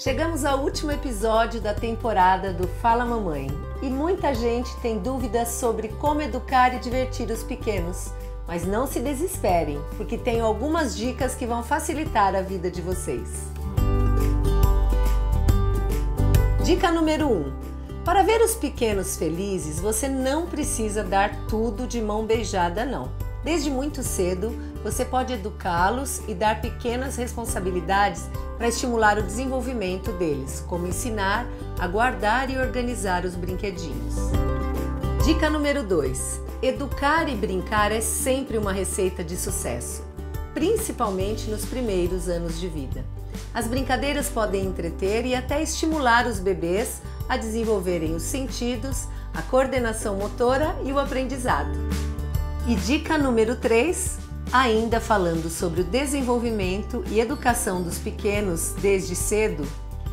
Chegamos ao último episódio da temporada do Fala Mamãe e muita gente tem dúvidas sobre como educar e divertir os pequenos. Mas não se desesperem, porque tenho algumas dicas que vão facilitar a vida de vocês. Dica número 1: um, Para ver os pequenos felizes, você não precisa dar tudo de mão beijada, não. Desde muito cedo, você pode educá-los e dar pequenas responsabilidades para estimular o desenvolvimento deles, como ensinar a guardar e organizar os brinquedinhos. Dica número 2: Educar e brincar é sempre uma receita de sucesso, principalmente nos primeiros anos de vida. As brincadeiras podem entreter e até estimular os bebês a desenvolverem os sentidos, a coordenação motora e o aprendizado. E dica número 3, ainda falando sobre o desenvolvimento e educação dos pequenos desde cedo,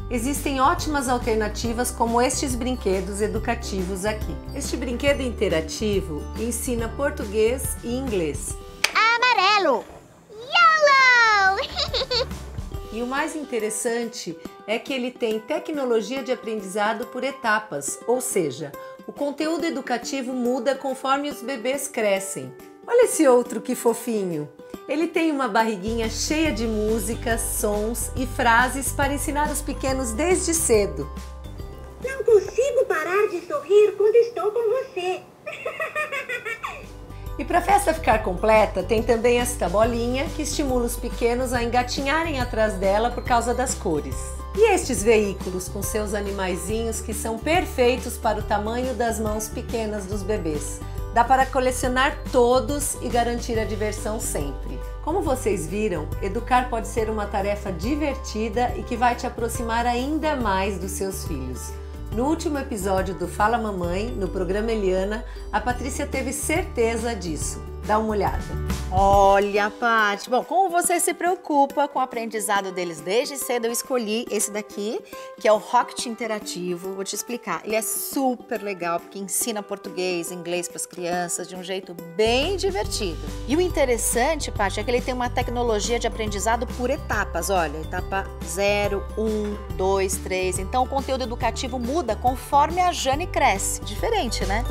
existem ótimas alternativas como estes brinquedos educativos aqui. Este brinquedo interativo ensina português e inglês. Amarelo! Yellow! e o mais interessante é que ele tem tecnologia de aprendizado por etapas, ou seja, o conteúdo educativo muda conforme os bebês crescem. Olha esse outro que fofinho! Ele tem uma barriguinha cheia de músicas, sons e frases para ensinar os pequenos desde cedo. Não consigo parar de sorrir quando estou com você. E para a festa ficar completa, tem também esta bolinha que estimula os pequenos a engatinharem atrás dela por causa das cores. E estes veículos com seus animaizinhos que são perfeitos para o tamanho das mãos pequenas dos bebês. Dá para colecionar todos e garantir a diversão sempre. Como vocês viram, educar pode ser uma tarefa divertida e que vai te aproximar ainda mais dos seus filhos. No último episódio do Fala Mamãe, no programa Eliana, a Patrícia teve certeza disso. Dá uma olhada. Olha, Paty. Bom, como você se preocupa com o aprendizado deles desde cedo, eu escolhi esse daqui, que é o Rocket Interativo. Vou te explicar. Ele é super legal porque ensina português, inglês para as crianças de um jeito bem divertido. E o interessante, Paty, é que ele tem uma tecnologia de aprendizado por etapas. Olha, etapa 0, 1, 2, 3. Então o conteúdo educativo muda conforme a Jane cresce. Diferente, né?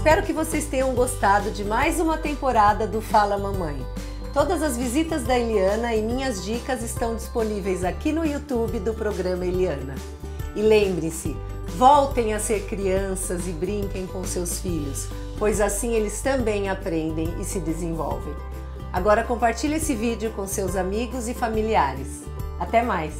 Espero que vocês tenham gostado de mais uma temporada do Fala Mamãe. Todas as visitas da Eliana e minhas dicas estão disponíveis aqui no YouTube do programa Eliana. E lembre-se, voltem a ser crianças e brinquem com seus filhos, pois assim eles também aprendem e se desenvolvem. Agora compartilhe esse vídeo com seus amigos e familiares. Até mais!